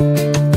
you